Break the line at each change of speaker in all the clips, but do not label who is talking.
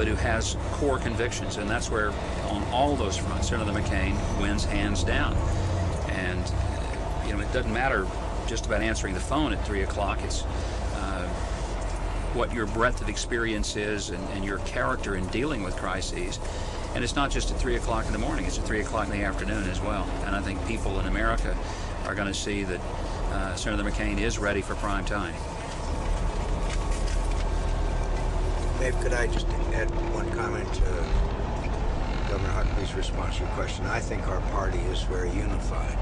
but who has core convictions. And that's where, on all those fronts, Senator McCain wins hands down. And, you know, it doesn't matter just about answering the phone at 3 o'clock. It's uh, what your breadth of experience is and, and your character in dealing with crises. And it's not just at 3 o'clock in the morning, it's at 3 o'clock in the afternoon as well. And I think people in America are going to see that uh, Senator McCain is ready for prime time.
Dave, could I just add one comment to Governor Huckabee's response to your question? I think our party is very unified.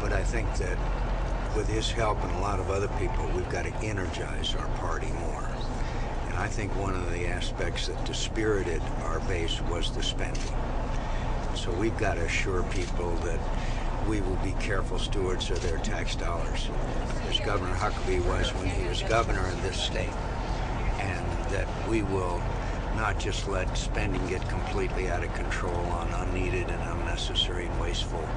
But I think that with his help and a lot of other people, we've got to energize our party more. And I think one of the aspects that dispirited our base was the spending. So we've got to assure people that we will be careful stewards of their tax dollars, as Governor Huckabee was when he was governor of this state that we will not just let spending get completely out of control on unneeded and unnecessary and wasteful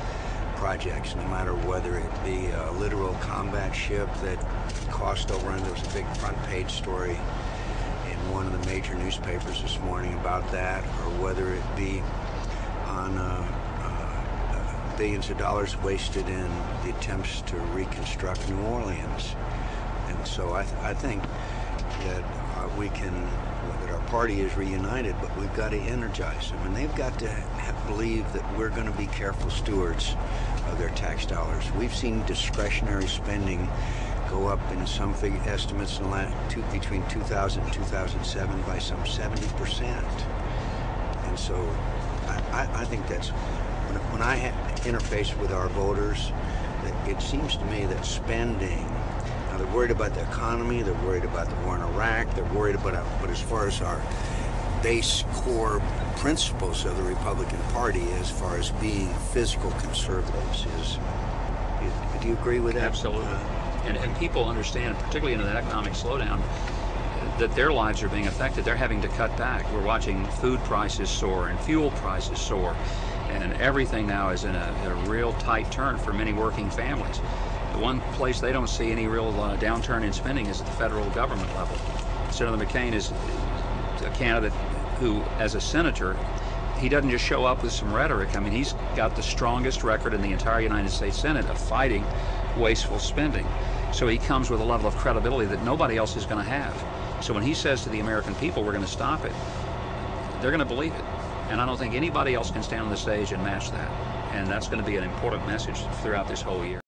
projects, no matter whether it be a littoral combat ship that cost over, and there was a big front page story in one of the major newspapers this morning about that, or whether it be on uh, uh, billions of dollars wasted in the attempts to reconstruct New Orleans. And so I, th I think that Uh, we can, that our party is reunited, but we've got to energize them. And they've got to have, believe that we're going to be careful stewards of their tax dollars. We've seen discretionary spending go up in some figure estimates in the last two, between 2000 and 2007 by some 70%. And so I, I, I think that's, when, when I interface with our voters, it seems to me that spending they're worried about the economy. They're worried about the war in Iraq. They're worried about, but as far as our base core principles of the Republican Party, as far as being fiscal conservatives, is, is do you agree with that?
Absolutely. Uh, and, and people understand, particularly in an economic slowdown, that their lives are being affected. They're having to cut back. We're watching food prices soar and fuel prices soar, and everything now is in a, a real tight turn for many working families. The one place they don't see any real uh, downturn in spending is at the federal government level. Senator McCain is a candidate who, as a senator, he doesn't just show up with some rhetoric. I mean, he's got the strongest record in the entire United States Senate of fighting wasteful spending. So he comes with a level of credibility that nobody else is going to have. So when he says to the American people, we're going to stop it, they're going to believe it. And I don't think anybody else can stand on the stage and match that. And that's going to be an important message throughout this whole year.